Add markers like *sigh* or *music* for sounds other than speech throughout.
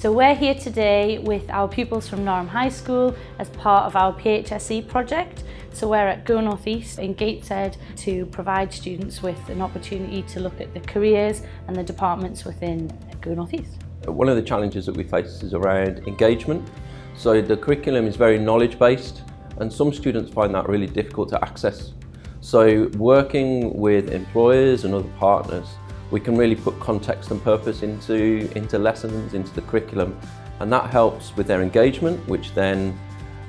So we're here today with our pupils from Norham High School as part of our PHSE project. So we're at Go North East in Gateshead to provide students with an opportunity to look at the careers and the departments within Go North East. One of the challenges that we face is around engagement. So the curriculum is very knowledge based and some students find that really difficult to access. So working with employers and other partners we can really put context and purpose into, into lessons, into the curriculum, and that helps with their engagement, which then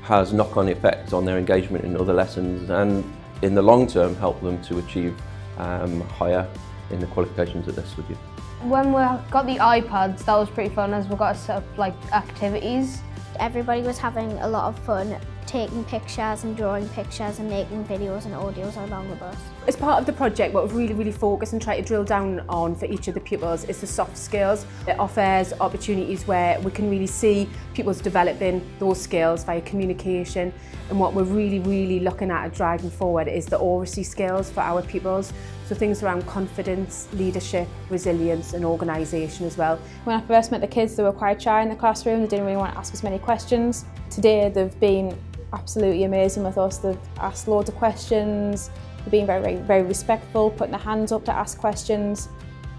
has knock-on effects on their engagement in other lessons, and in the long term help them to achieve um, higher in the qualifications that they're studying. When we got the iPads, that was pretty fun as we got to set up like activities. Everybody was having a lot of fun taking pictures and drawing pictures and making videos and audios along the bus. As part of the project, what we've really, really focused and tried to drill down on for each of the pupils is the soft skills. It offers opportunities where we can really see pupils developing those skills via communication and what we're really, really looking at driving forward is the oracy skills for our pupils. So things around confidence, leadership, resilience and organisation as well. When I first met the kids, they were quite shy in the classroom. They didn't really want to ask us many questions. Today, they've been absolutely amazing with us. They've asked loads of questions, they've been very, very, very respectful, putting their hands up to ask questions.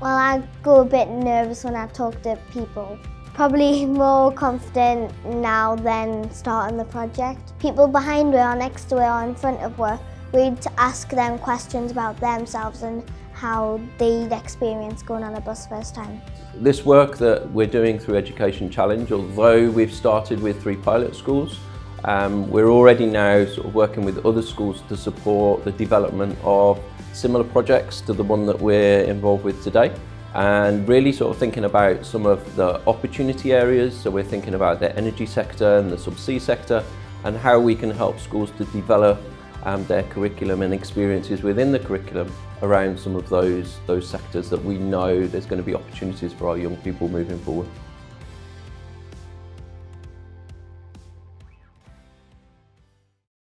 Well, I go a bit nervous when I talk to people. Probably *laughs* more confident now than starting the project. People behind me or next to me or in front of me, we'd ask them questions about themselves and how they'd experienced going on a bus first time. This work that we're doing through Education Challenge, although we've started with three pilot schools, um, we're already now sort of working with other schools to support the development of similar projects to the one that we're involved with today and really sort of thinking about some of the opportunity areas. So we're thinking about the energy sector and the subsea sector and how we can help schools to develop um, their curriculum and experiences within the curriculum around some of those, those sectors that we know there's going to be opportunities for our young people moving forward.